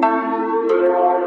There are